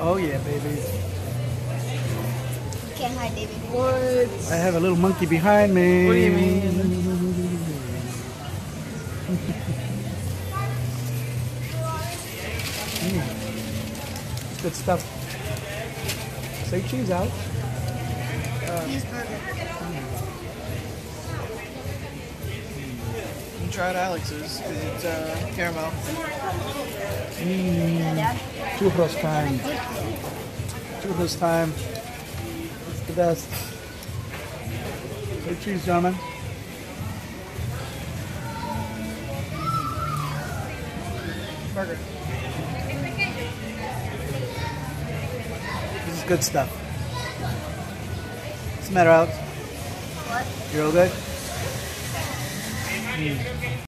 Oh yeah, baby. You can't hide, David. What? I have a little monkey behind me. What do you mean? Mm. Good stuff. Say cheese out. Cheeseburger. You tried Alex's. It's uh, caramel. Mm. Churros time. Churros time. It's the best. Say cheese, gentlemen. Burger. This is good stuff. What's the matter, Alex? What? You're all good? Mm.